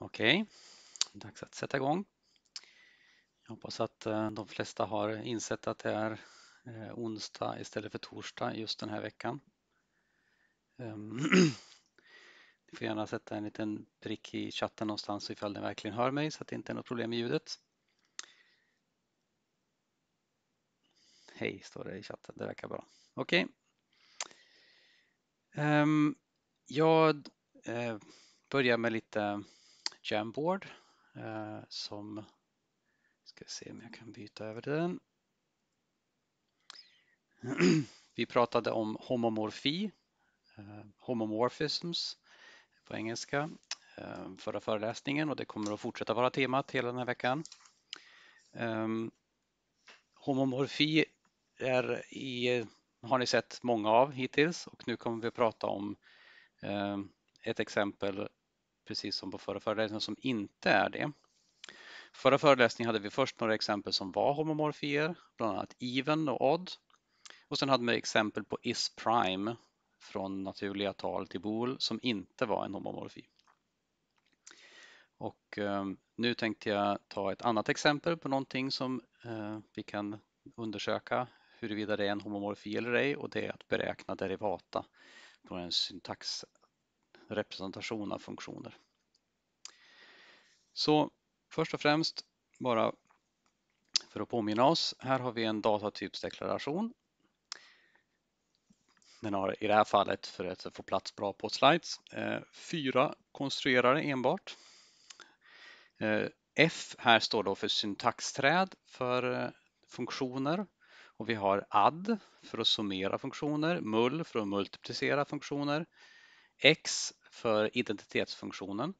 Okej, dags att sätta igång. Jag hoppas att eh, de flesta har insett att det är eh, onsdag istället för torsdag just den här veckan. Ehm, ni får gärna sätta en liten prick i chatten någonstans ifall ni verkligen hör mig så att det inte är något problem med ljudet. Hej står det i chatten, det verkar bra. Okej. Ehm, jag eh, börjar med lite Jamboard eh, som, ska se om jag kan byta över den. Vi pratade om homomorfi, eh, homomorphisms på engelska eh, förra föreläsningen och det kommer att fortsätta vara temat hela den här veckan. Ehm, homomorfi är i, har ni sett många av hittills och nu kommer vi att prata om ehm, ett exempel precis som på förra föreläsningen som inte är det. Förra föreläsningen hade vi först några exempel som var homomorfier, bland annat even och odd. Och sen hade vi exempel på is prime från naturliga tal till bool som inte var en homomorfi. Och eh, nu tänkte jag ta ett annat exempel på någonting som eh, vi kan undersöka huruvida det är en homomorfi eller ej och det är att beräkna derivata på en syntax representation av funktioner. Så först och främst bara för att påminna oss, här har vi en datatypsdeklaration. Den har i det här fallet, för att få plats bra på slides, eh, fyra konstruerare enbart. Eh, F här står då för syntaxträd för eh, funktioner och vi har add för att summera funktioner, mull för att multiplicera funktioner, X för identitetsfunktionen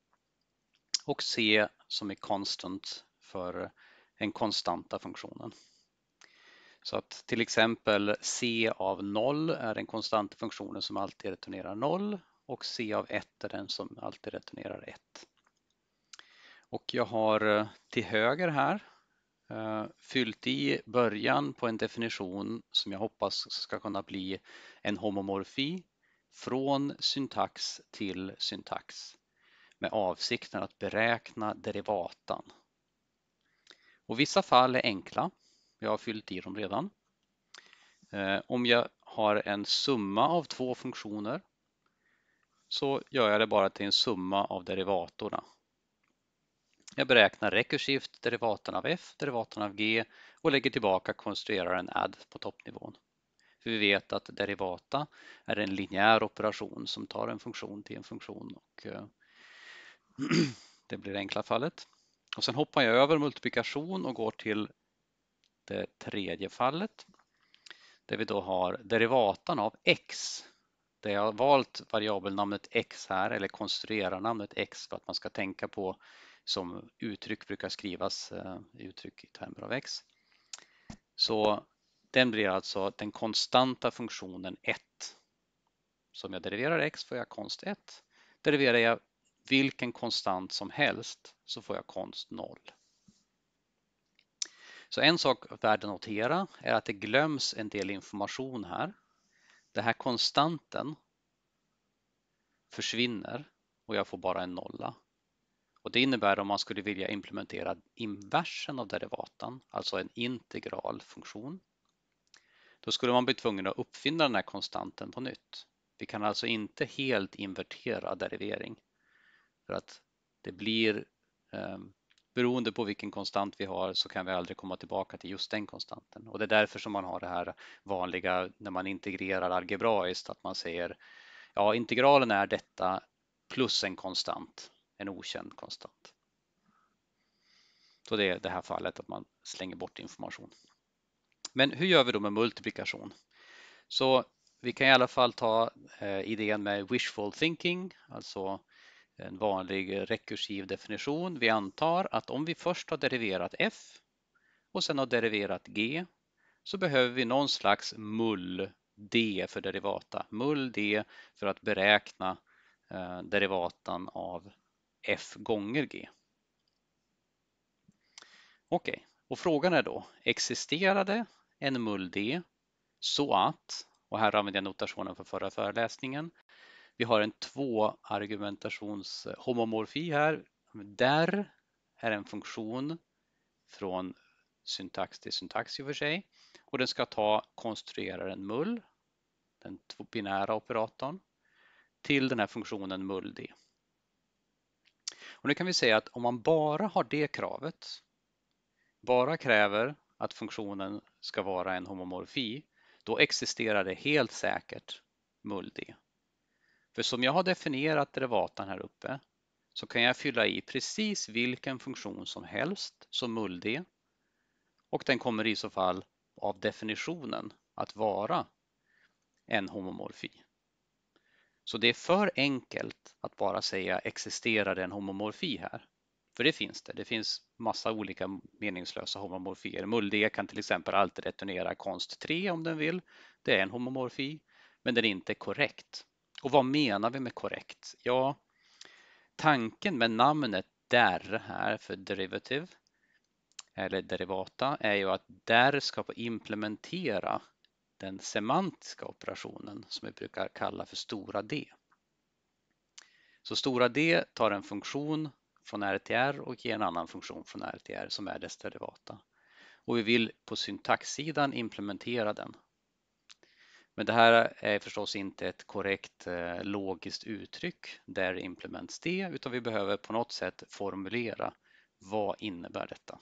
och C som är constant för den konstanta funktionen. Så att till exempel C av 0 är den konstanta funktionen som alltid returnerar 0 och C av 1 är den som alltid returnerar 1. Och jag har eh, till höger här eh, fyllt i början på en definition som jag hoppas ska kunna bli en homomorfi från syntax till syntax med avsikten att beräkna derivatan. Och vissa fall är enkla. Jag har fyllt i dem redan. Eh, om jag har en summa av två funktioner så gör jag det bara till en summa av derivatorna. Jag beräknar rekursivt derivatan av f, derivatan av g och lägger tillbaka konstrueraren add på toppnivån. För vi vet att derivata är en linjär operation som tar en funktion till en funktion och eh, det blir det enkla fallet. Och sen hoppar jag över multiplikation och går till det tredje fallet där vi då har derivatan av x. Där jag har valt variabelnamnet x här eller konstruerar namnet x för att man ska tänka på som uttryck brukar skrivas eh, uttryck i termer av x. Så den blir alltså den konstanta funktionen 1. Så om jag deriverar x får jag konst 1. Deriverar jag vilken konstant som helst så får jag konst 0. Så en sak värd att notera är att det glöms en del information här. Den här konstanten försvinner och jag får bara en nolla. Och det innebär om man skulle vilja implementera inversen av derivatan, alltså en integral funktion, då skulle man bli tvungen att uppfinna den här konstanten på nytt. Vi kan alltså inte helt invertera derivering för att det blir eh, beroende på vilken konstant vi har så kan vi aldrig komma tillbaka till just den konstanten och det är därför som man har det här vanliga när man integrerar algebraiskt att man säger ja integralen är detta plus en konstant, en okänd konstant. Så det är det här fallet att man slänger bort information. Men hur gör vi då med multiplikation? Så vi kan i alla fall ta eh, idén med wishful thinking, alltså en vanlig rekursiv definition. Vi antar att om vi först har deriverat f och sen har deriverat g så behöver vi någon slags mull d för derivata. Mull d för att beräkna eh, derivatan av f gånger g. Okej, okay. och frågan är då, existerar det en mull d så att, och här använder jag notationen för förra föreläsningen, vi har en två argumentations eh, homomorfi här, där är en funktion från syntax till syntax i och för sig och den ska ta konstrueraren mull, den binära operatorn, till den här funktionen mull-d. Och nu kan vi säga att om man bara har det kravet, bara kräver att funktionen ska vara en homomorfi, då existerar det helt säkert MULDI. För som jag har definierat derivatan här uppe så kan jag fylla i precis vilken funktion som helst som MULDI. och den kommer i så fall av definitionen att vara en homomorfi. Så det är för enkelt att bara säga existerar det en homomorfi här? För det finns det. Det finns massa olika meningslösa homomorfier. Mulde kan till exempel alltid returnera konst 3 om den vill. Det är en homomorfi, men den är inte korrekt. Och vad menar vi med korrekt? Ja, tanken med namnet der här för derivative eller derivata är ju att där ska implementera den semantiska operationen som vi brukar kalla för stora D. Så stora D tar en funktion från RTR och ger en annan funktion från RTR som är dess derivata. Och vi vill på syntaxsidan implementera den. Men det här är förstås inte ett korrekt eh, logiskt uttryck där implements det utan vi behöver på något sätt formulera vad innebär detta?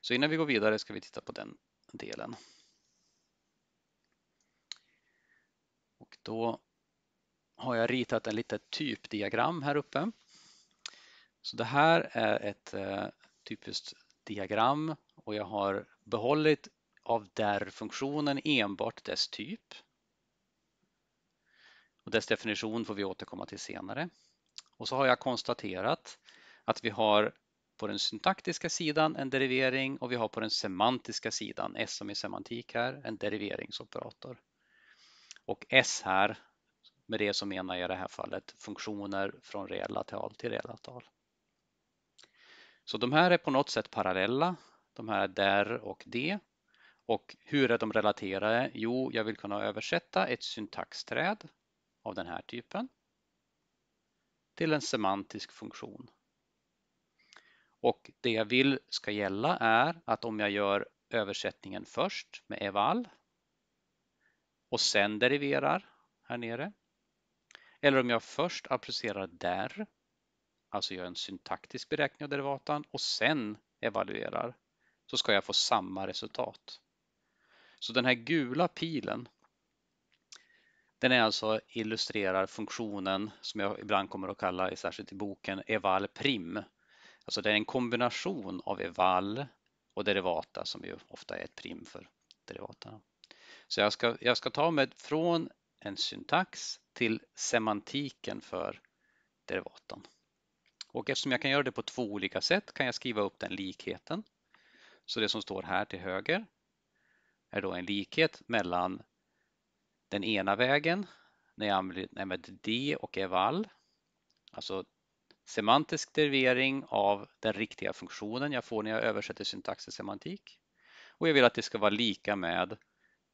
Så innan vi går vidare ska vi titta på den delen. Och då har jag ritat en litet typdiagram här uppe. Så det här är ett eh, typiskt diagram och jag har behållit av där-funktionen enbart dess typ. Och dess definition får vi återkomma till senare. Och så har jag konstaterat att vi har på den syntaktiska sidan en derivering och vi har på den semantiska sidan, S som i semantik här, en deriveringsoperator. Och S här, med det så menar jag i det här fallet funktioner från reella tal till reella tal. Så de här är på något sätt parallella, de här där och det. Och hur är de relaterade? Jo, jag vill kunna översätta ett syntaxträd av den här typen till en semantisk funktion. Och det jag vill ska gälla är att om jag gör översättningen först med eval och sen deriverar här nere. Eller om jag först applicerar där, alltså gör en syntaktisk beräkning av derivatan och sen evaluerar, så ska jag få samma resultat. Så den här gula pilen, den är alltså illustrerar funktionen som jag ibland kommer att kalla, särskilt i boken, eval prim. Alltså det är en kombination av eval och derivata som ju ofta är ett prim för derivata. Så jag ska, jag ska ta mig från en syntax till semantiken för derivatan. Och eftersom jag kan göra det på två olika sätt kan jag skriva upp den likheten. Så det som står här till höger är då en likhet mellan den ena vägen när jag använder D och eval, alltså semantisk derivering av den riktiga funktionen jag får när jag översätter syntax till semantik. Och jag vill att det ska vara lika med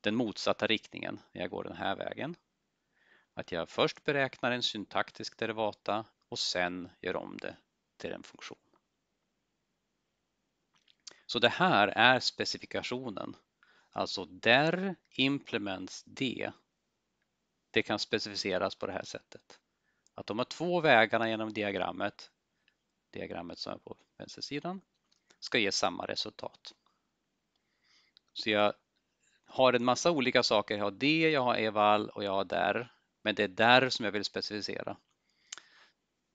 den motsatta riktningen när jag går den här vägen. Att jag först beräknar en syntaktisk derivata och sen gör om det till en funktion. Så det här är specifikationen, alltså där implements D. Det kan specificeras på det här sättet. Att de har två vägarna genom diagrammet, diagrammet som är på vänstersidan, ska ge samma resultat. Så jag har en massa olika saker. Jag har D, jag har eval och jag har där. Men det är där som jag vill specificera.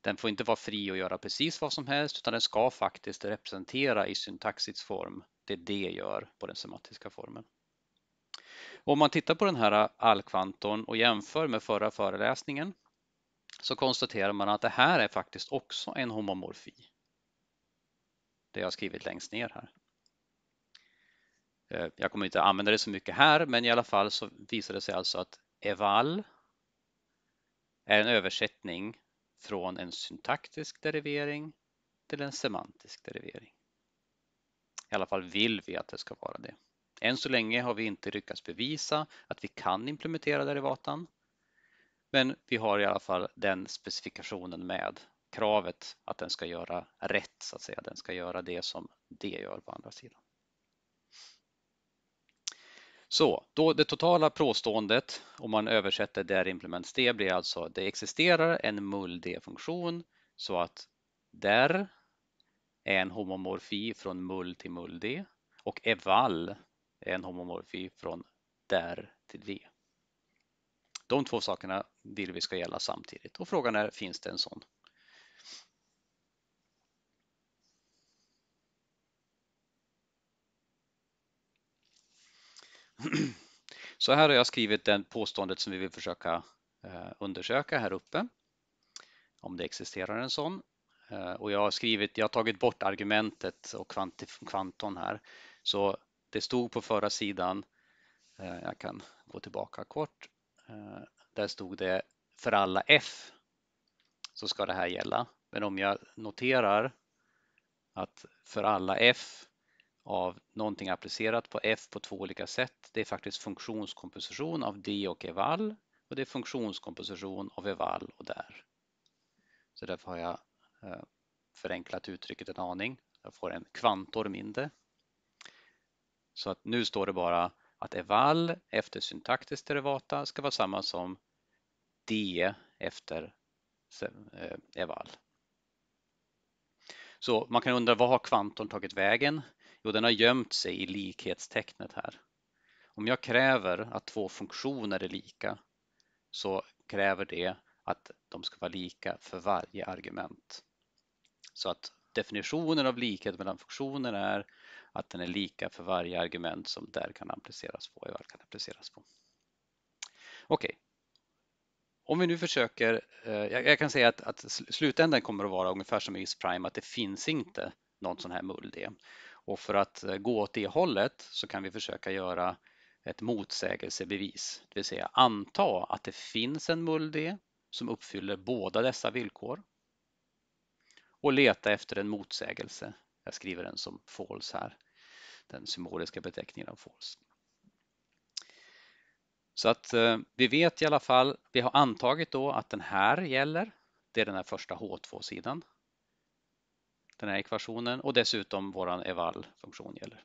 Den får inte vara fri att göra precis vad som helst utan den ska faktiskt representera i syntaxits form det D gör på den semantiska formen. Om man tittar på den här allkvanton och jämför med förra föreläsningen så konstaterar man att det här är faktiskt också en homomorfi. Det jag har skrivit längst ner här. Eh, jag kommer inte använda det så mycket här, men i alla fall så visar det sig alltså att eval är en översättning från en syntaktisk derivering till en semantisk derivering. I alla fall vill vi att det ska vara det. Än så länge har vi inte lyckats bevisa att vi kan implementera derivatan. Men vi har i alla fall den specifikationen med kravet att den ska göra rätt så att säga. Den ska göra det som det gör på andra sidan. Så då det totala påståendet om man översätter där implements D blir alltså det existerar en mull-D-funktion så att där är en homomorfi från mull till mull-D och eval är en homomorfi från där till V. De två sakerna vill vi ska gälla samtidigt och frågan är finns det en sån? Så här har jag skrivit det påståendet som vi vill försöka eh, undersöka här uppe. Om det existerar en sån. Eh, och jag har skrivit, jag har tagit bort argumentet och kvanton här. Så det stod på förra sidan, eh, jag kan gå tillbaka kort. Där stod det för alla F så ska det här gälla. Men om jag noterar att för alla F av någonting applicerat på f på två olika sätt. Det är faktiskt funktionskomposition av d och eval och det är funktionskomposition av eval och där. Så därför har jag eh, förenklat uttrycket en aning. Jag får en kvantor mindre. Så att nu står det bara att eval efter syntaktiskt derivata ska vara samma som d efter eh, eval. Så man kan undra vad har kvantorn tagit vägen? Jo, den har gömt sig i likhetstecknet här. Om jag kräver att två funktioner är lika så kräver det att de ska vara lika för varje argument. Så att definitionen av likhet mellan funktioner är att den är lika för varje argument som där kan appliceras på, och kan appliceras på. Okej, okay. om vi nu försöker, eh, jag kan säga att, att slutändan kommer att vara ungefär som i isprime, att det finns inte någon sån här mull-D. Och för att eh, gå åt det hållet så kan vi försöka göra ett motsägelsebevis, det vill säga anta att det finns en MULD som uppfyller båda dessa villkor och leta efter en motsägelse. Jag skriver den som false här, den symboliska beteckningen av false. Så att eh, vi vet i alla fall, vi har antagit då att den här gäller. Det är den här första H2-sidan den här ekvationen och dessutom våran eval-funktion gäller.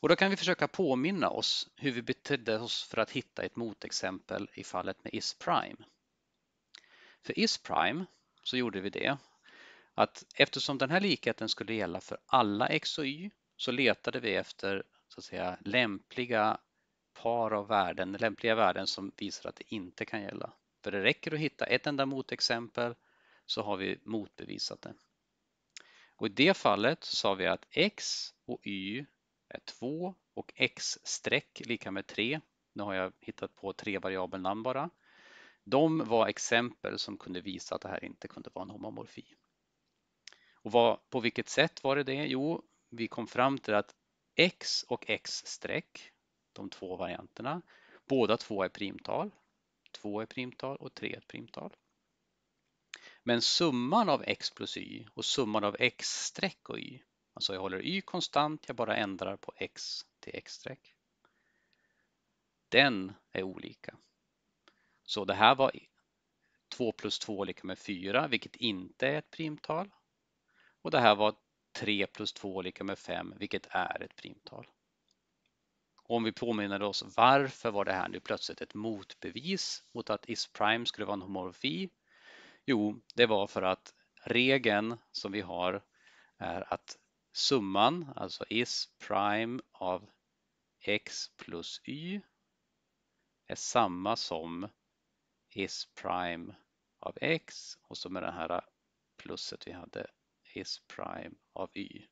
Och då kan vi försöka påminna oss hur vi betedde oss för att hitta ett motexempel i fallet med isPrime. För isPrime så gjorde vi det att eftersom den här likheten skulle gälla för alla x och y så letade vi efter så att säga lämpliga par av värden, lämpliga värden som visar att det inte kan gälla. För det räcker att hitta ett enda motexempel så har vi motbevisat det. Och i det fallet så sa vi att x och y är 2 och x streck lika med 3. Nu har jag hittat på tre variabelnamn bara. De var exempel som kunde visa att det här inte kunde vara en homomorfi. Och vad, på vilket sätt var det det? Jo, vi kom fram till att x och x streck, de två varianterna, båda två är primtal. 2 är primtal och 3 är primtal. Men summan av x plus y och summan av x streck och y, alltså jag håller y konstant, jag bara ändrar på x till x streck. Den är olika. Så det här var 2 plus 2 lika med 4, vilket inte är ett primtal. Och det här var 3 plus 2 lika med 5, vilket är ett primtal. Och om vi påminner oss varför var det här nu plötsligt ett motbevis mot att is prime skulle vara en homomorfi Jo, det var för att regeln som vi har är att summan, alltså is prime av x plus y är samma som is prime av x och så med det här plusset vi hade is prime av y.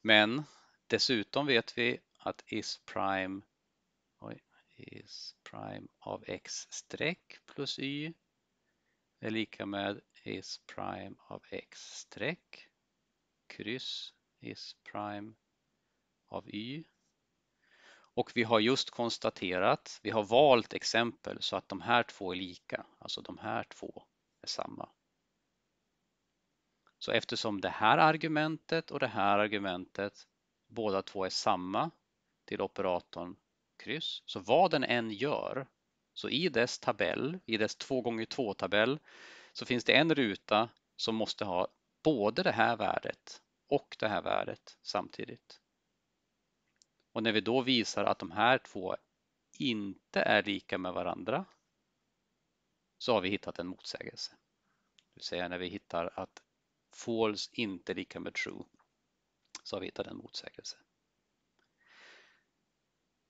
Men dessutom vet vi att is prime, oj, is prime av x streck plus y är lika med is prime av x streck kryss is prime av y. Och vi har just konstaterat, vi har valt exempel så att de här två är lika, alltså de här två är samma. Så eftersom det här argumentet och det här argumentet båda två är samma till operatorn kryss, så vad den än gör så i dess tabell, i dess 2x2 tabell, så finns det en ruta som måste ha både det här värdet och det här värdet samtidigt. Och när vi då visar att de här två inte är lika med varandra så har vi hittat en motsägelse. Det vill säga när vi hittar att false inte är lika med true så har vi hittat en motsägelse.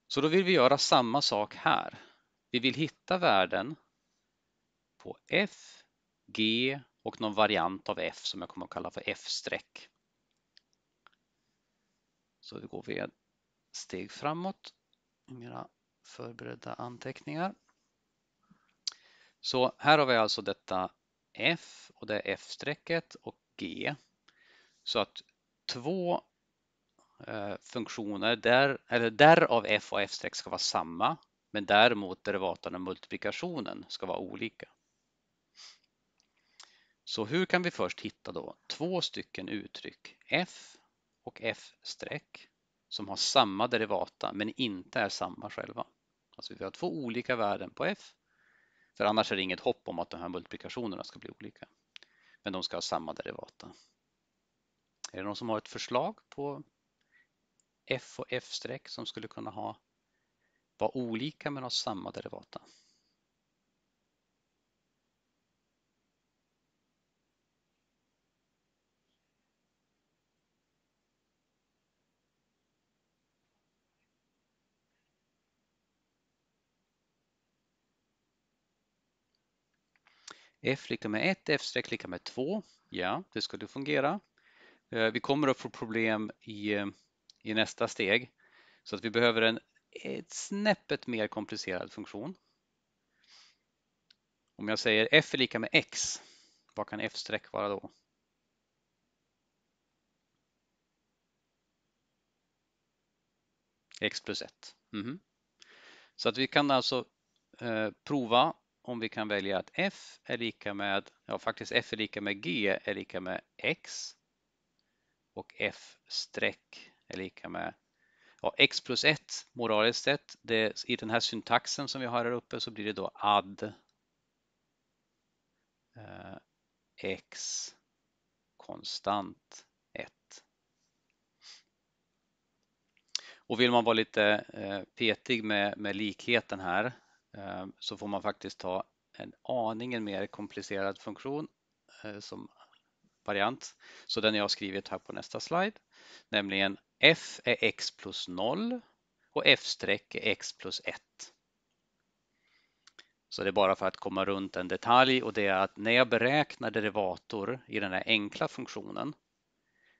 Så då vill vi göra samma sak här. Vi vill hitta värden på f, g och någon variant av f som jag kommer att kalla för f-streck. Så då går vi ett steg framåt i mina förberedda anteckningar. Så här har vi alltså detta f och det är f-strecket och g. Så att två eh, funktioner där, eller därav f och f-streck ska vara samma men däremot derivatan och multiplikationen ska vara olika. Så hur kan vi först hitta då två stycken uttryck f och f-streck som har samma derivata men inte är samma själva. Alltså vi har två olika värden på f för annars är det inget hopp om att de här multiplikationerna ska bli olika. Men de ska ha samma derivata. Är det någon som har ett förslag på f och f-streck som skulle kunna ha var olika men har samma derivata? f lika med 1, f lika med 2. Ja, det skulle fungera. Eh, vi kommer att få problem i, eh, i nästa steg så att vi behöver en ett snäppet mer komplicerad funktion. Om jag säger f är lika med x, vad kan f-streck vara då? x plus 1. Mm -hmm. Så att vi kan alltså eh, prova om vi kan välja att f är lika med, ja faktiskt f är lika med g är lika med x och f streck är lika med ja, x plus 1 moraliskt sett. Det, I den här syntaxen som vi har här uppe så blir det då add eh, x konstant 1. Och vill man vara lite eh, petig med, med likheten här eh, så får man faktiskt ta en aningen mer komplicerad funktion eh, som variant. Så den jag har skrivit här på nästa slide, nämligen f är x plus 0 och f' är x plus 1. Så det är bara för att komma runt en detalj och det är att när jag beräknar derivator i den här enkla funktionen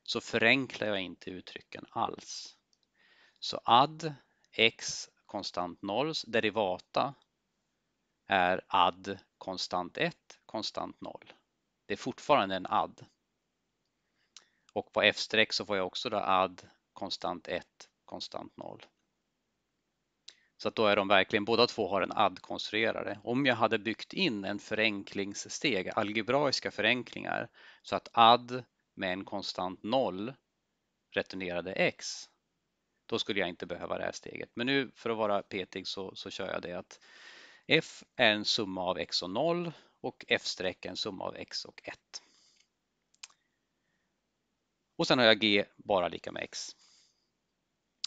så förenklar jag inte uttrycken alls. Så add x konstant 0 derivata är add konstant 1 konstant 0. Det är fortfarande en add. Och på f' så får jag också då add konstant 1, konstant 0. Så att då är de verkligen, båda två har en add-konstruerare. Om jag hade byggt in en förenklingssteg, algebraiska förenklingar, så att add med en konstant 0 returnerade x, då skulle jag inte behöva det här steget. Men nu för att vara petig så, så kör jag det att f är en summa av x och 0 och f' är en summa av x och 1. Och sen har jag g bara lika med x.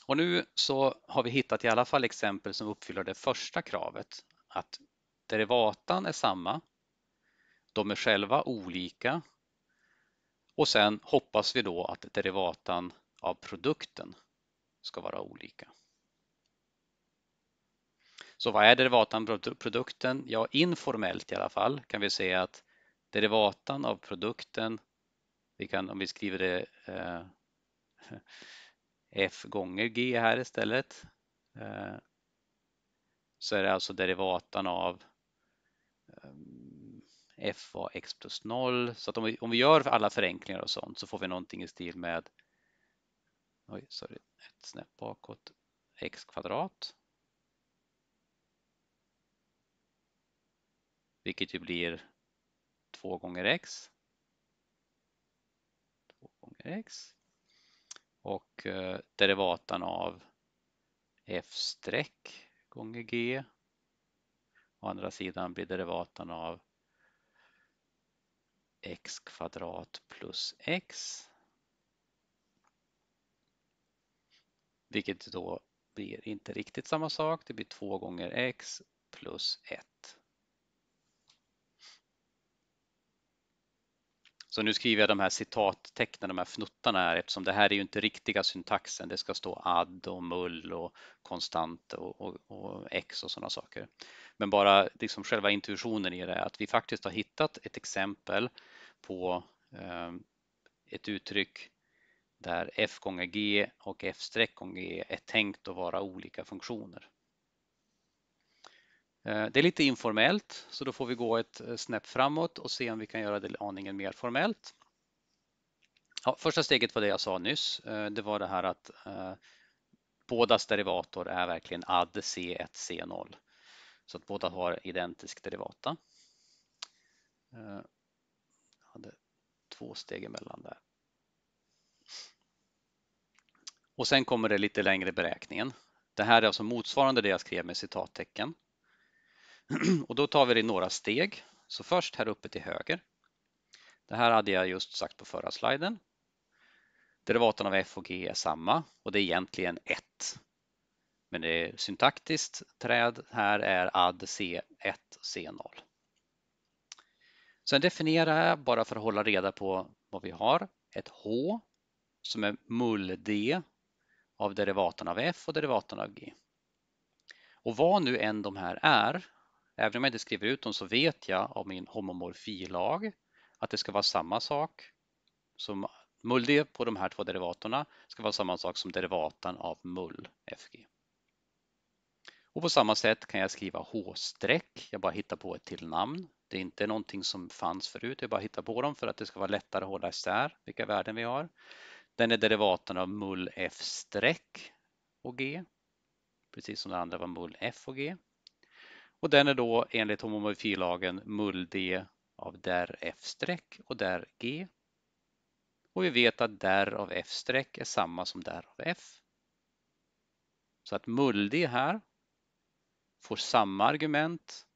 Och nu så har vi hittat i alla fall exempel som uppfyller det första kravet att derivatan är samma, de är själva olika och sen hoppas vi då att derivatan av produkten ska vara olika. Så vad är derivatan av produkten? Ja, informellt i alla fall kan vi säga att derivatan av produkten, vi kan, om vi skriver det eh, f gånger g här istället. Eh, så är det alltså derivatan av eh, f var x plus 0. Så att om vi, om vi gör alla förenklingar och sånt så får vi någonting i stil med oj, sorry, ett snäpp bakåt x kvadrat. Vilket ju blir 2 gånger x. 2 gånger x och eh, derivatan av f' gånger g Å andra sidan blir derivatan av x kvadrat plus x. Vilket då blir inte riktigt samma sak. Det blir 2 gånger x plus 1. Så nu skriver jag de här citattecknen, de här fnuttarna här eftersom det här är ju inte riktiga syntaxen. Det ska stå add och mull och konstant och, och, och x och sådana saker. Men bara liksom själva intuitionen i det är att vi faktiskt har hittat ett exempel på eh, ett uttryck där f gånger g och f streck gånger g är tänkt att vara olika funktioner. Eh, det är lite informellt så då får vi gå ett eh, snäpp framåt och se om vi kan göra det aningen mer formellt. Ja, första steget var det jag sa nyss. Eh, det var det här att bådas derivator är verkligen add C1, C0. Så att båda har identisk derivata. Jag hade två steg emellan där. Och sen kommer det lite längre beräkningen. Det här är alltså motsvarande det jag skrev med citattecken. Och då tar vi det i några steg. Så först här uppe till höger. Det här hade jag just sagt på förra sliden. Derivaten av f och g är samma och det är egentligen 1. Men det är syntaktiskt träd här är add c1 c0. Sen definierar jag bara för att hålla reda på vad vi har ett h som är mull d av derivaten av f och derivaten av g. Och vad nu än de här är Även om jag inte skriver ut dem så vet jag av min homomorfilag att det ska vara samma sak som mull på de här två derivatorna ska vara samma sak som derivatan av mull FG. Och på samma sätt kan jag skriva H-streck. Jag bara hittar på ett till namn. Det är inte någonting som fanns förut. Jag bara hittar på dem för att det ska vara lättare att hålla isär vilka värden vi har. Den är derivaten av mull F-streck och G. Precis som det andra var mull F och G. Och den är då enligt homomorfilagen mull-D av där f-streck och där G. Och vi vet att där av f-streck är samma som där av F. Så att mull-D här får samma argument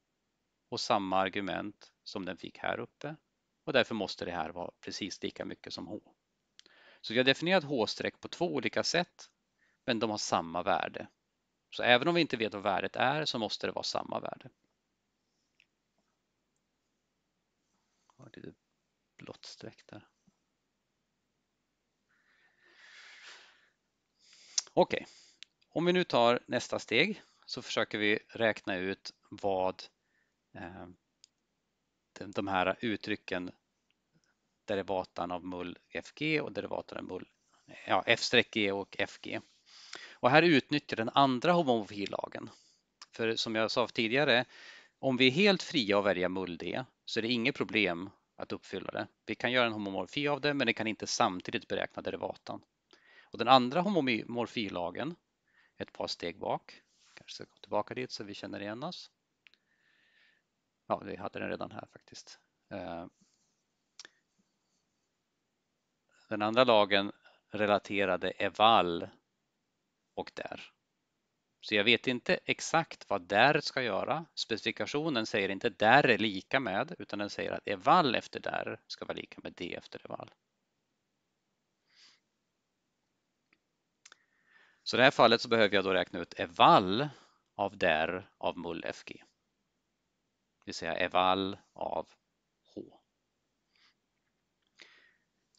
och samma argument som den fick här uppe. Och därför måste det här vara precis lika mycket som H. Så vi har definierat h-streck på två olika sätt, men de har samma värde. Så även om vi inte vet vad värdet är så måste det vara samma värde. Blått streck där. Okej, okay. om vi nu tar nästa steg så försöker vi räkna ut vad eh, de här uttrycken derivatan av mull FG och derivatan av mull ja, F-G och FG och här utnyttjar den andra homofilagen. För som jag sa tidigare, om vi är helt fria att välja MULD så är det inget problem att uppfylla det. Vi kan göra en homomorfi av det, men det kan inte samtidigt beräkna derivatan. Och den andra homomorfilagen, ett par steg bak, kanske ska gå tillbaka dit så vi känner igen oss. Ja, vi hade den redan här faktiskt. Eh, den andra lagen relaterade eval och där. Så jag vet inte exakt vad där ska göra. Specifikationen säger inte där är lika med utan den säger att eval efter där ska vara lika med d efter eval. Så i det här fallet så behöver jag då räkna ut eval av där av mull FG. Det vill säga eval av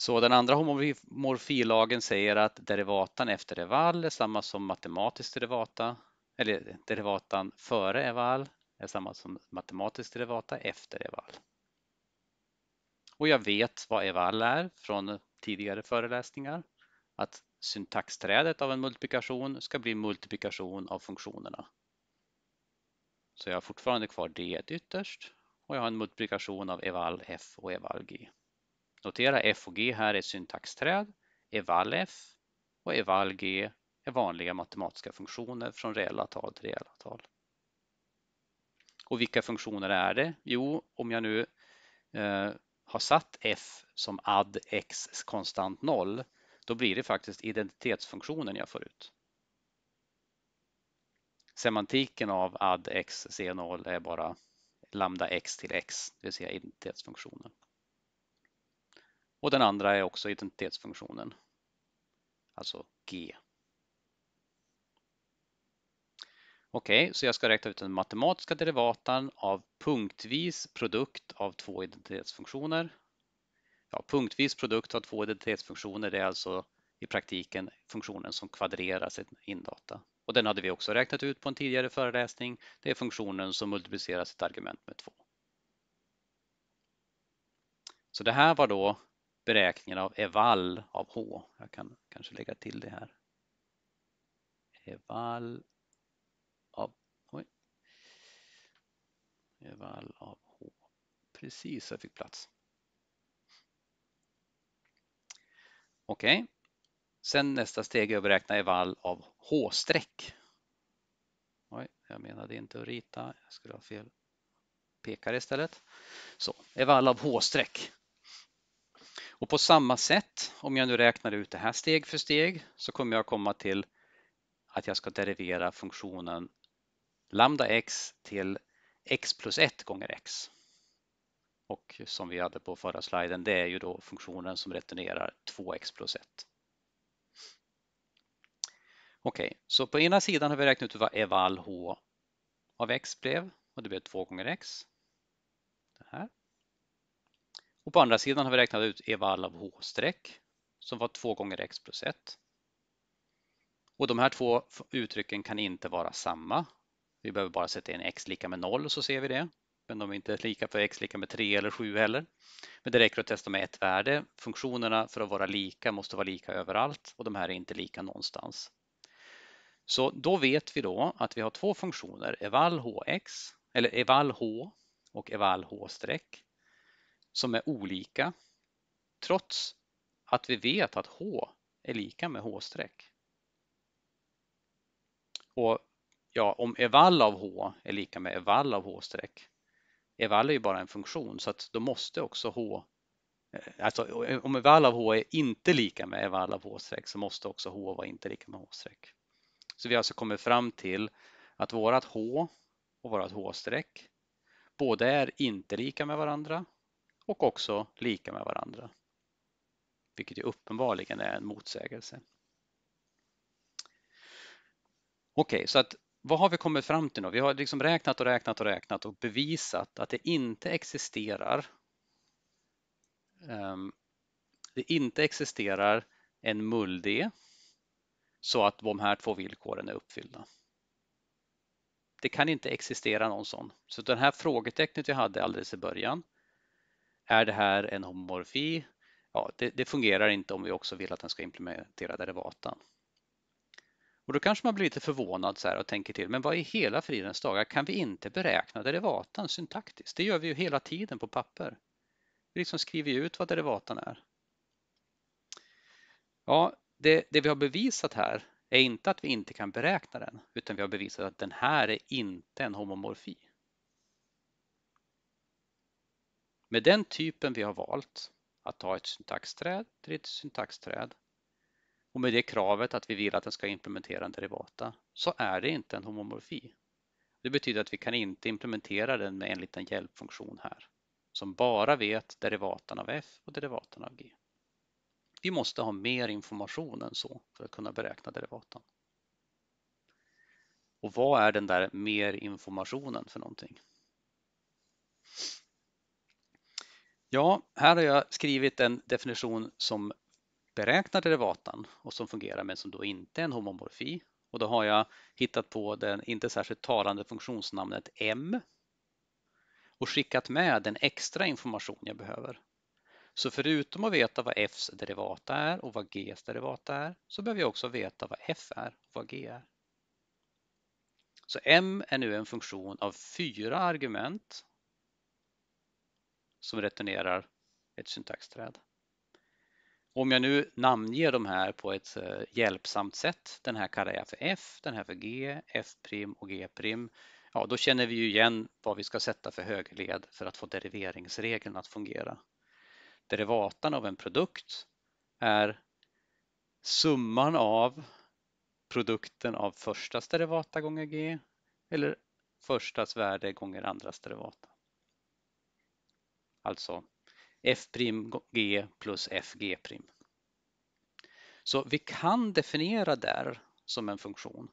Så den andra homomorfilagen säger att derivatan efter eval är samma som matematisk derivata, eller derivatan före eval är samma som matematisk derivata efter eval. Och jag vet vad eval är från tidigare föreläsningar, att syntaxträdet av en multiplikation ska bli multiplikation av funktionerna. Så jag har fortfarande kvar d ytterst och jag har en multiplikation av eval f och eval g. Notera F och G här är syntaxträd, eval F och eval G är vanliga matematiska funktioner från reella tal till reella tal. Och vilka funktioner är det? Jo, om jag nu eh, har satt f som add x konstant 0, då blir det faktiskt identitetsfunktionen jag får ut. semantiken av add x c0 är bara lambda x till x, det vill säga identitetsfunktionen. Och den andra är också identitetsfunktionen, alltså g. Okej, okay, så jag ska räkna ut den matematiska derivatan av punktvis produkt av två identitetsfunktioner. Ja, punktvis produkt av två identitetsfunktioner det är alltså i praktiken funktionen som kvadrerar sin indata. Och den hade vi också räknat ut på en tidigare föreläsning. Det är funktionen som multiplicerar sitt argument med 2. Så det här var då beräkningen av eval av h. Jag kan kanske lägga till det här. Eval av, oj. Eval av h. Precis, så jag fick plats. Okej, okay. sen nästa steg är att beräkna eval av h-streck. Oj, jag menade inte att rita, jag skulle ha fel pekare istället. Så, eval av h-streck. Och på samma sätt, om jag nu räknar ut det här steg för steg, så kommer jag komma till att jag ska derivera funktionen lambda x till x plus 1 gånger x. Och som vi hade på förra sliden, det är ju då funktionen som returnerar 2x plus 1. Okej, okay, så på ena sidan har vi räknat ut vad eval h av x blev och det blev 2 gånger x. Och på andra sidan har vi räknat ut eval av h streck som var 2 gånger x plus 1. Och de här två uttrycken kan inte vara samma. Vi behöver bara sätta in x lika med 0 så ser vi det. Men de är inte lika för x lika med 3 eller 7 heller. Men det räcker att testa med ett värde. Funktionerna för att vara lika måste vara lika överallt och de här är inte lika någonstans. Så då vet vi då att vi har två funktioner, eval hx, eller eval h och eval h streck som är olika trots att vi vet att h är lika med h streck. Och ja, om eval av h är lika med eval av h streck, eval är ju bara en funktion så att då måste också h eh, Alltså om eval av h är inte lika med eval av h streck så måste också h vara inte lika med h streck. Så vi har alltså kommit fram till att vårat h och vårat h-streck både är inte lika med varandra och också lika med varandra. Vilket ju uppenbarligen är en motsägelse. Okej, okay, så att vad har vi kommit fram till nu? Vi har liksom räknat och räknat och räknat och bevisat att det inte existerar um, det inte existerar en mull-D så att de här två villkoren är uppfyllda. Det kan inte existera någon sån. Så det här frågetecknet vi hade alldeles i början, är det här en homomorfi? Ja, det, det fungerar inte om vi också vill att den ska implementera derivatan. Och då kanske man blir lite förvånad så här och tänker till, men vad i hela fridens dagar kan vi inte beräkna derivatan syntaktiskt? Det gör vi ju hela tiden på papper. Vi liksom skriver ut vad derivatan är. Ja, det, det vi har bevisat här är inte att vi inte kan beräkna den, utan vi har bevisat att den här är inte en homomorfi. Med den typen vi har valt, att ta ett syntaxträd till ett syntaxträd och med det kravet att vi vill att den ska implementera en derivata, så är det inte en homomorfi. Det betyder att vi kan inte implementera den med en liten hjälpfunktion här, som bara vet derivatan av f och derivatan av g. Vi måste ha mer information än så för att kunna beräkna derivatan. Och vad är den där mer informationen för någonting? Ja, här har jag skrivit en definition som beräknar derivatan och som fungerar men som då inte är en homomorfi. Och då har jag hittat på den inte särskilt talande funktionsnamnet m och skickat med den extra information jag behöver. Så förutom att veta vad f's derivata är och vad g's derivata är så behöver jag också veta vad f är och vad g är. Så m är nu en funktion av fyra argument som returnerar ett syntaxträd. Om jag nu namnger de här på ett eh, hjälpsamt sätt, den här kallar jag för f, den här för g, f' och g', ja då känner vi ju igen vad vi ska sätta för högerled för att få deriveringsregeln att fungera derivatan av en produkt är summan av produkten av förstas derivata gånger g eller förstas värde gånger andras derivata. Alltså f'g plus fg'. Så vi kan definiera där som en funktion,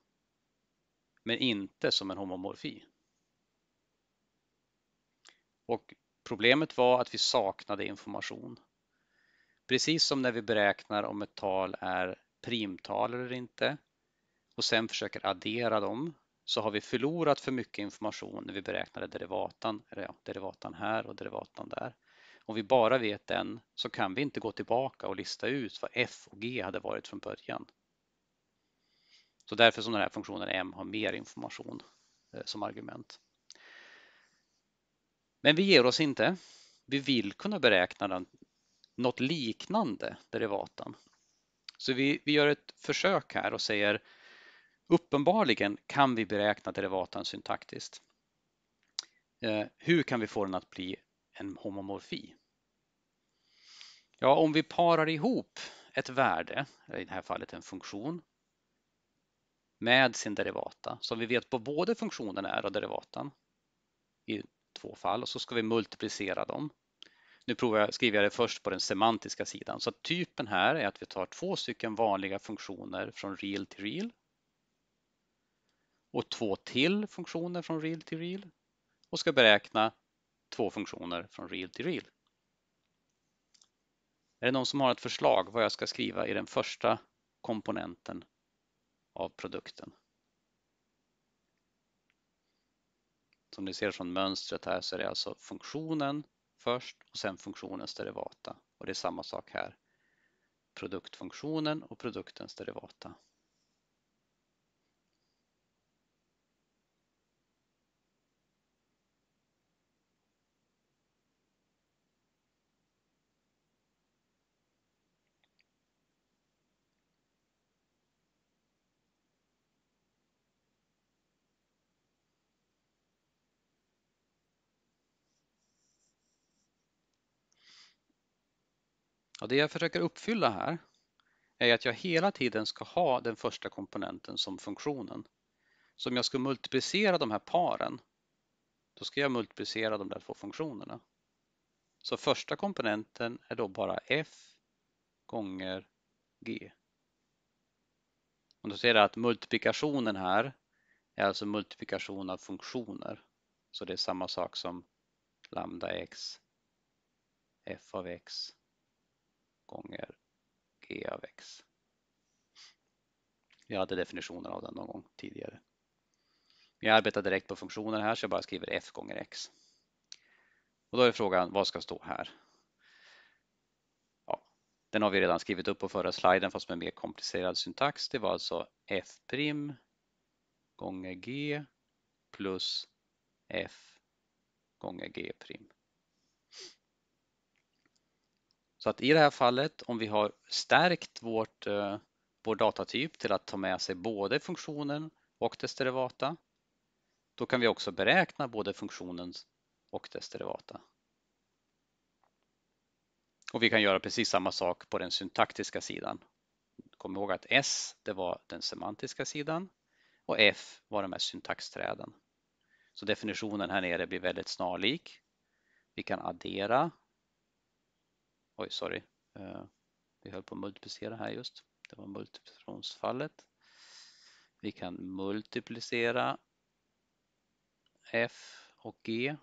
men inte som en homomorfi. Och problemet var att vi saknade information. Precis som när vi beräknar om ett tal är primtal eller inte och sen försöker addera dem så har vi förlorat för mycket information när vi beräknade derivatan, eller ja, derivatan här och derivatan där. Om vi bara vet den så kan vi inte gå tillbaka och lista ut vad f och g hade varit från början. Så därför som den här funktionen m har mer information eh, som argument. Men vi ger oss inte. Vi vill kunna beräkna den, något liknande derivatan. Så vi, vi gör ett försök här och säger uppenbarligen kan vi beräkna derivatan syntaktiskt. Eh, hur kan vi få den att bli en homomorfi? Ja, om vi parar ihop ett värde, i det här fallet en funktion, med sin derivata, som vi vet på både funktionen är och derivatan i två fall, och så ska vi multiplicera dem. Nu provar jag, skriver jag det först på den semantiska sidan. Så typen här är att vi tar två stycken vanliga funktioner från real till real och två till funktioner från real till real och ska beräkna två funktioner från real till real. Är det någon som har ett förslag vad jag ska skriva i den första komponenten av produkten? Som ni ser från mönstret här så är det alltså funktionen först och sen funktionens derivata. Och det är samma sak här. Produktfunktionen och produktens derivata. Och det jag försöker uppfylla här är att jag hela tiden ska ha den första komponenten som funktionen. Så om jag ska multiplicera de här paren, då ska jag multiplicera de där två funktionerna. Så första komponenten är då bara f gånger g. Och då ser jag att multiplikationen här är alltså multiplikation av funktioner. Så det är samma sak som lambda x, f av x gånger g av x. Vi hade definitioner av den någon gång tidigare. Jag arbetar direkt på funktionen här så jag bara skriver f gånger x. Och då är frågan vad ska stå här? Ja, den har vi redan skrivit upp på förra sliden fast med mer komplicerad syntax. Det var alltså f' gånger g plus f gånger g'. Så att i det här fallet, om vi har stärkt vårt, eh, vår datatyp till att ta med sig både funktionen och dess derivata, då kan vi också beräkna både funktionen och dess derivata. Och vi kan göra precis samma sak på den syntaktiska sidan. Kom ihåg att S, det var den semantiska sidan och F var de här syntaxträden. Så definitionen här nere blir väldigt snarlik. Vi kan addera Oj, sorry. Eh, vi höll på att multiplicera här just. Det var multiplikationsfallet. Vi kan multiplicera F och G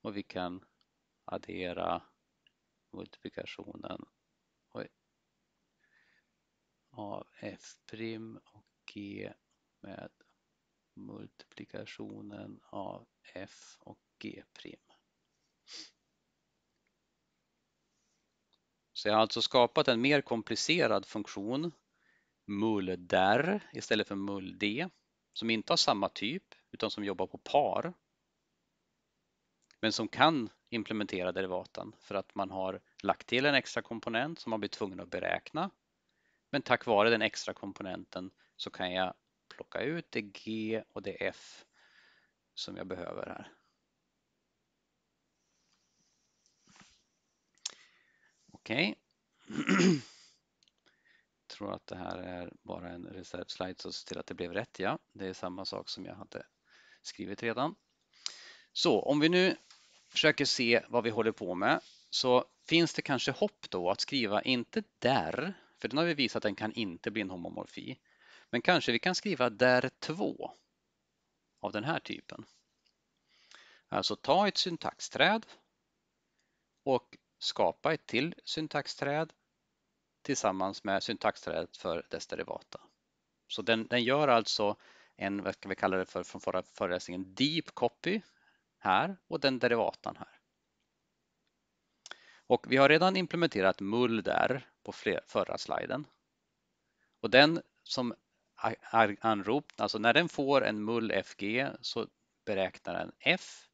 och vi kan addera multiplikationen oj, av F' och G med multiplikationen av F och G'. Så jag har alltså skapat en mer komplicerad funktion, mulder istället för muld som inte har samma typ utan som jobbar på par. Men som kan implementera derivaten för att man har lagt till en extra komponent som man blir tvungen att beräkna. Men tack vare den extra komponenten så kan jag plocka ut det G och det F som jag behöver här. Okej. Okay. tror att det här är bara en reservslide så se till att det blev rätt. Ja, det är samma sak som jag hade skrivit redan. Så om vi nu försöker se vad vi håller på med så finns det kanske hopp då att skriva inte där, för den har vi visat att den kan inte bli en homomorfi. Men kanske vi kan skriva där 2 av den här typen. Alltså ta ett syntaxträd och skapa ett till syntaxträd tillsammans med syntaxträdet för dess derivata. Så den, den gör alltså en, vad ska vi kalla det för från förra föreläsningen, deep copy här och den derivatan här. Och vi har redan implementerat mull där på förra sliden. Och den som anrop, alltså när den får en mull FG så beräknar den F,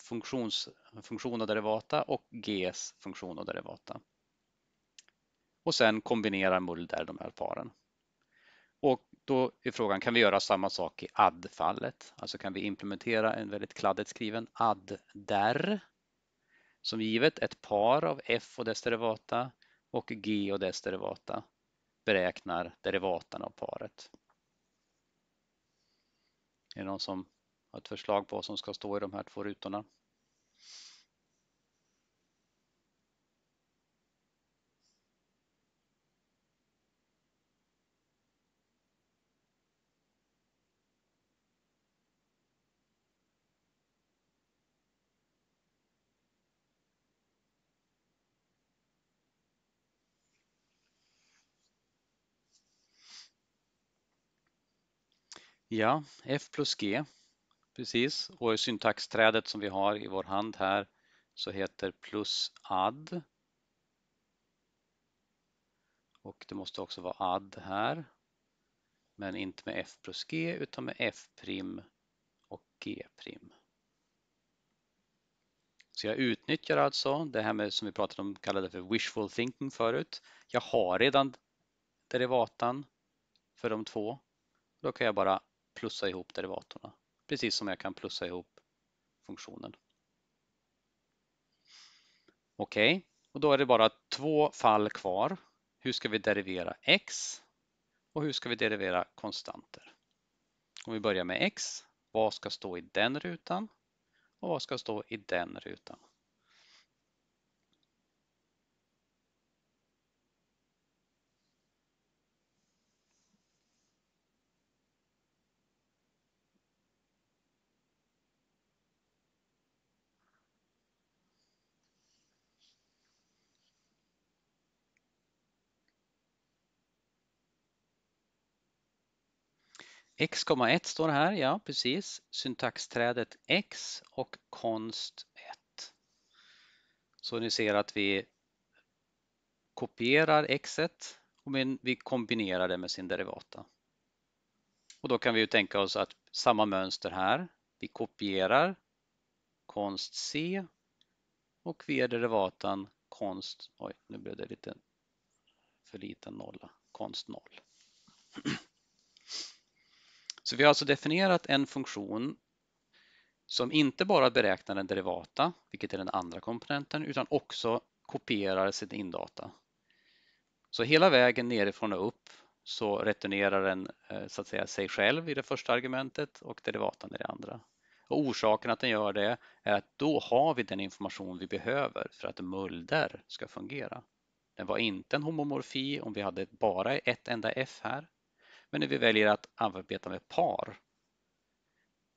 funktions, funktion och derivata och Gs funktion och derivata. Och sen kombinerar mull där de här paren. Och då är frågan, kan vi göra samma sak i add-fallet? Alltså kan vi implementera en väldigt kladdigt skriven add-där som givet ett par av f och dess derivata och g och dess derivata beräknar derivatan av paret. Är det någon som ett förslag på vad som ska stå i de här två rutorna? Ja, F plus G, precis. Och i syntaxträdet som vi har i vår hand här så heter plus add. Och det måste också vara add här. Men inte med F plus G utan med F' prim och G'. prim. Så jag utnyttjar alltså det här med som vi pratade om, kallade för wishful thinking förut. Jag har redan derivatan för de två. Då kan jag bara plussa ihop derivatorna. Precis som jag kan plussa ihop funktionen. Okej, okay. och då är det bara två fall kvar. Hur ska vi derivera x? Och hur ska vi derivera konstanter? Om vi börjar med x, vad ska stå i den rutan? Och vad ska stå i den rutan? X,1 står här, ja precis. Syntaxträdet X och konst 1. Så ni ser att vi kopierar X och vi kombinerar det med sin derivata. Och då kan vi ju tänka oss att samma mönster här. Vi kopierar konst C och via derivatan konst, oj nu blev det lite för liten nolla, konst 0. Så vi har alltså definierat en funktion som inte bara beräknar en derivata, vilket är den andra komponenten, utan också kopierar sin indata. Så hela vägen nerifrån och upp så returnerar den eh, så att säga sig själv i det första argumentet och derivatan i det andra. Och orsaken att den gör det är att då har vi den information vi behöver för att mulder ska fungera. Den var inte en homomorfi om vi hade bara ett enda f här men när vi väljer att arbeta med par,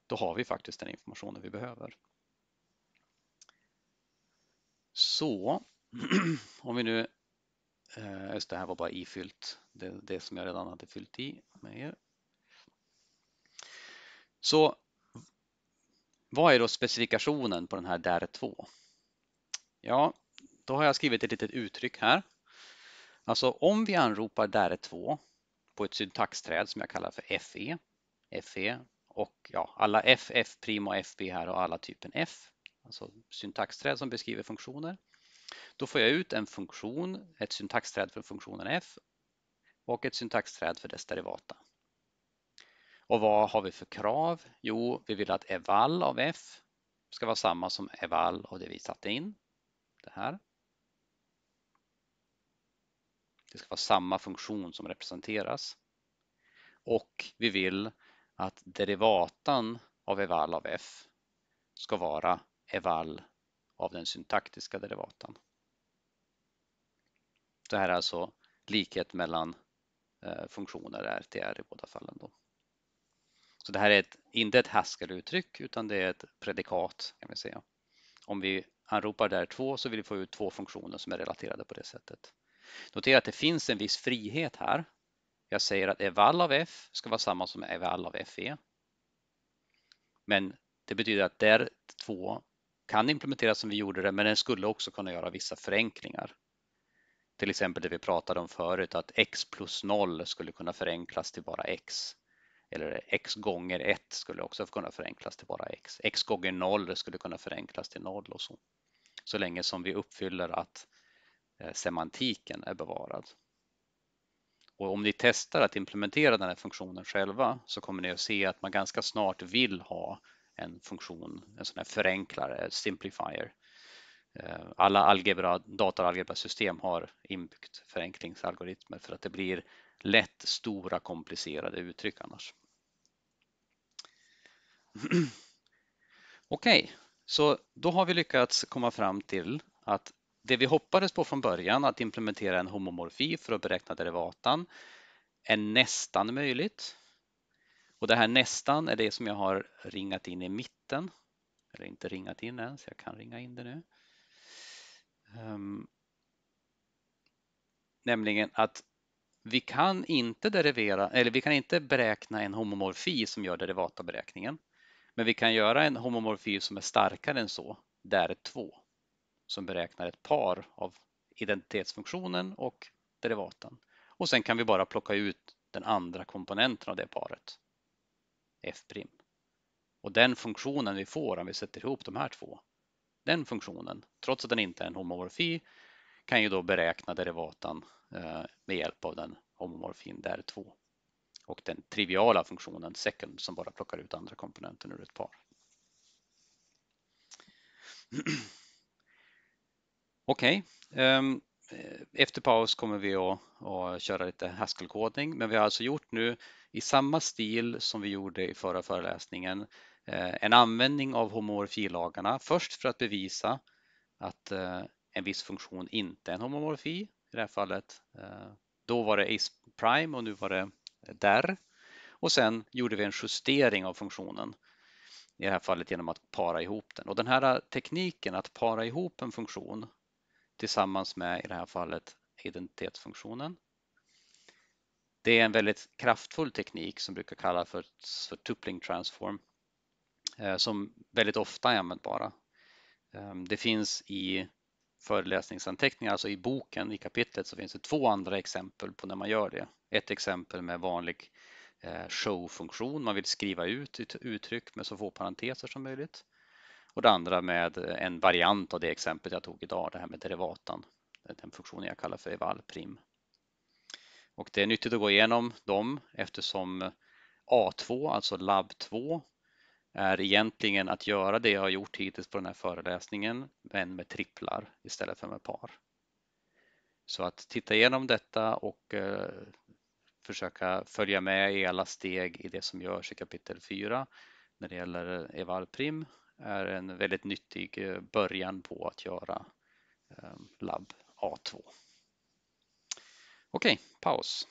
då har vi faktiskt den informationen vi behöver. Så om vi nu, eh, just det här var bara ifyllt, det, det som jag redan hade fyllt i med er. Så vad är då specifikationen på den här DAR2? Ja, då har jag skrivit ett litet uttryck här. Alltså om vi anropar DAR2 på ett syntaxträd som jag kallar för FE. FE och ja, alla F, F' och FB här och alla typen F, alltså syntaxträd som beskriver funktioner. Då får jag ut en funktion, ett syntaxträd för funktionen F och ett syntaxträd för dess derivata. Och vad har vi för krav? Jo, vi vill att eval av F ska vara samma som eval av det vi satte in. Det här. Det ska vara samma funktion som representeras. Och vi vill att derivatan av eval av f ska vara eval av den syntaktiska derivatan. Det här är alltså likhet mellan eh, funktioner RTR i båda fallen. Då. Så det här är ett, inte ett Haskell-uttryck utan det är ett predikat kan vi säga. Om vi anropar där två så vill vi få ut två funktioner som är relaterade på det sättet. Notera att det finns en viss frihet här. Jag säger att eval av f ska vara samma som eval av fe. Men det betyder att där 2 kan implementeras som vi gjorde det, men den skulle också kunna göra vissa förenklingar. Till exempel det vi pratade om förut, att x plus 0 skulle kunna förenklas till bara x. Eller x gånger 1 skulle också kunna förenklas till bara x. x gånger 0 skulle kunna förenklas till 0 och så. Så länge som vi uppfyller att Eh, semantiken är bevarad. Och om ni testar att implementera den här funktionen själva så kommer ni att se att man ganska snart vill ha en funktion, en sån här förenklare, simplifier. Eh, alla algebra, datoralgebrasystem har inbyggt förenklingsalgoritmer för att det blir lätt stora komplicerade uttryck annars. Okej, okay, så då har vi lyckats komma fram till att det vi hoppades på från början, att implementera en homomorfi för att beräkna derivatan, är nästan möjligt. Och det här nästan är det som jag har ringat in i mitten. Eller inte ringat in än, så jag kan ringa in det nu. Um, nämligen att vi kan inte derivera, eller vi kan inte beräkna en homomorfi som gör derivataberäkningen. Men vi kan göra en homomorfi som är starkare än så, där 2, som beräknar ett par av identitetsfunktionen och derivatan. Och sen kan vi bara plocka ut den andra komponenten av det paret, f'. Och den funktionen vi får om vi sätter ihop de här två, den funktionen, trots att den inte är en homomorfi, kan ju då beräkna derivatan eh, med hjälp av den homomorfin där 2 och den triviala funktionen second som bara plockar ut andra komponenten ur ett par. Okej, okay. Efter paus kommer vi att, att köra lite Haskell-kodning, men vi har alltså gjort nu i samma stil som vi gjorde i förra föreläsningen eh, en användning av homomorfilagarna. Först för att bevisa att eh, en viss funktion inte är en homomorfi. I det här fallet, då var det ace prime och nu var det där. Och sen gjorde vi en justering av funktionen. I det här fallet genom att para ihop den. Och den här tekniken att para ihop en funktion tillsammans med i det här fallet identitetsfunktionen. Det är en väldigt kraftfull teknik som brukar kallas för, för tupling transform eh, som väldigt ofta är användbara. Ehm, det finns i föreläsningsanteckningar, alltså i boken, i kapitlet, så finns det två andra exempel på när man gör det. Ett exempel med vanlig eh, show-funktion, man vill skriva ut ett uttryck med så få parenteser som möjligt. Och det andra med eh, en variant av det exemplet jag tog idag, det här med derivatan, den funktionen jag kallar för eval prim. Och det är nyttigt att gå igenom dem eftersom eh, A2, alltså labb 2, är egentligen att göra det jag har gjort hittills på den här föreläsningen, men med tripplar istället för med par. Så att titta igenom detta och eh, försöka följa med i alla steg i det som görs i kapitel 4 när det gäller eh, eval prim är en väldigt nyttig eh, början på att göra eh, labb A2. Okej, paus.